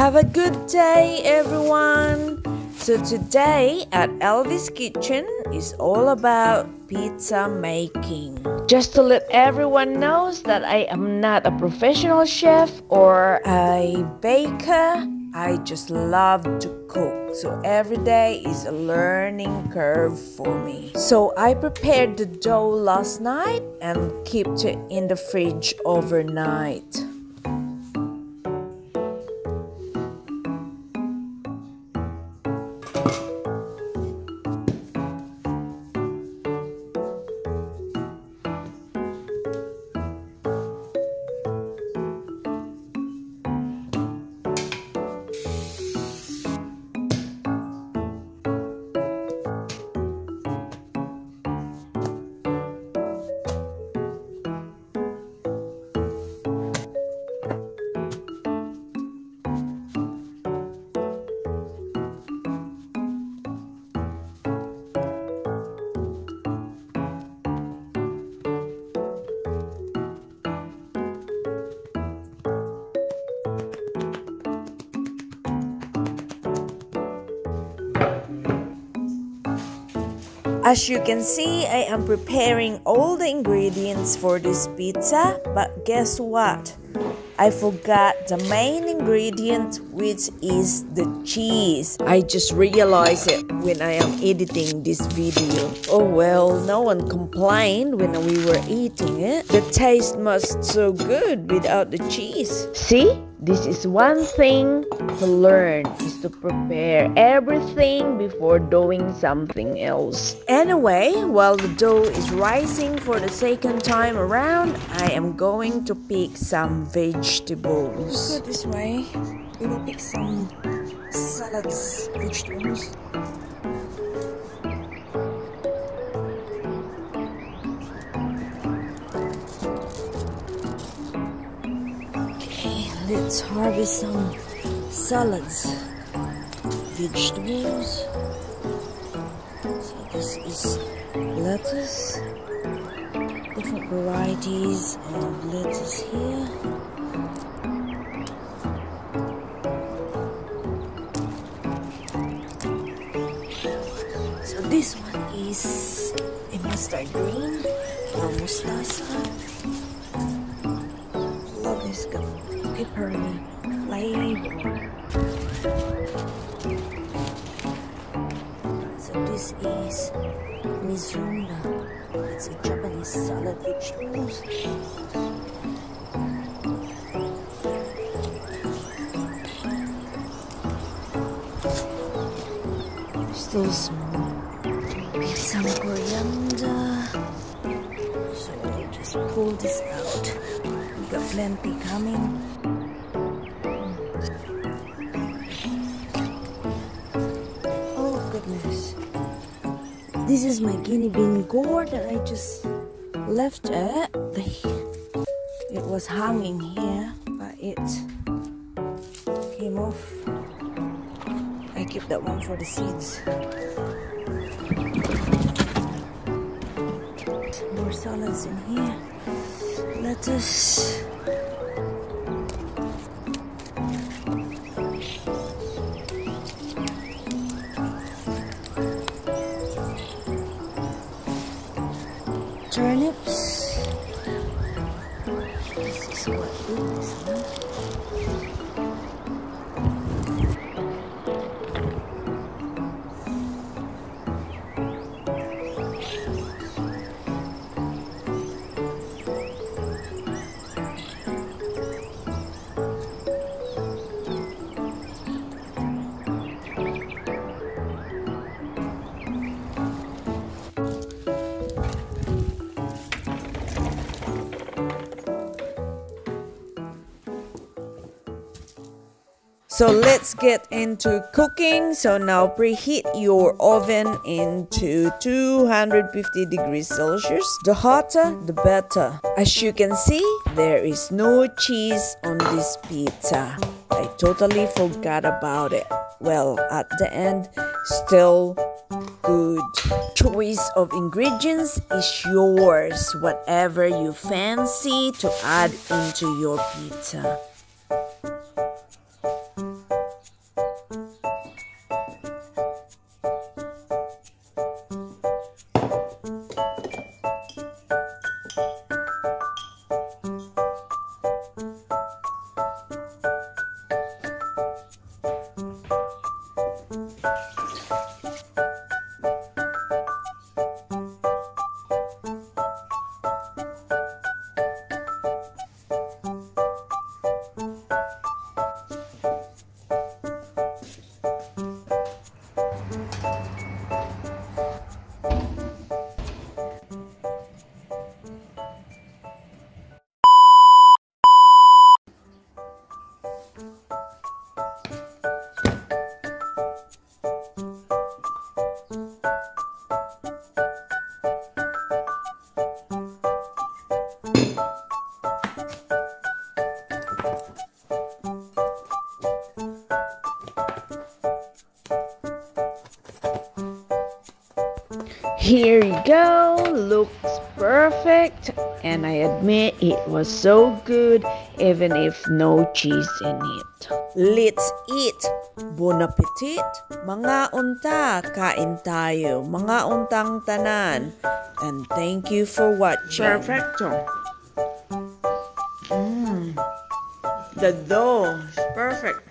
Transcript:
Have a good day, everyone. So today at Elvie's Kitchen is all about pizza making. Just to let everyone knows that I am not a professional chef or a baker. I just love to cook. So every day is a learning curve for me. So I prepared the dough last night and kept it in the fridge overnight. As you can see, I am preparing all the ingredients for this pizza, but guess what? I forgot the main ingredient, which is the cheese. I just realized it when I am editing this video. Oh well, no one complained when we were eating it. The taste must so good without the cheese. See? This is one thing to learn is to prepare everything before doing something else. Anyway, while the dough is rising for the second time around, I am going to pick some vegetables. Go this way. We will pick some salads, vegetables. Let's harvest some salads, vegetables. So this is lettuce, different varieties of lettuce here. So this one is a mustard green or mustasa. Peppery flavor. So this is Mizuna. It's a Japanese salad vegetables. Still small. Maybe some coriander. So just pull this out. Plenty coming. Oh, this is my guinea bean gourd that I just left uh, it. It was hanging here, but it came off. I keep that one for the seeds. More salads in here. Lettuce. Turnips. This is what So let's get into cooking. So now preheat your oven into 250 degrees Celsius. The hotter, the better. As you can see, there is no cheese on this pizza. I totally forgot about it. Well, at the end, still good. Choice of ingredients is yours. Whatever you fancy to add into your pizza. Here you go, looks perfect, and I admit it was so good even if no cheese in it. Let's eat. Bon appetit. Mga unta, kain tayo. Mga untang tanan. And thank you for watching. Perfecto. Mm. The dough is perfect.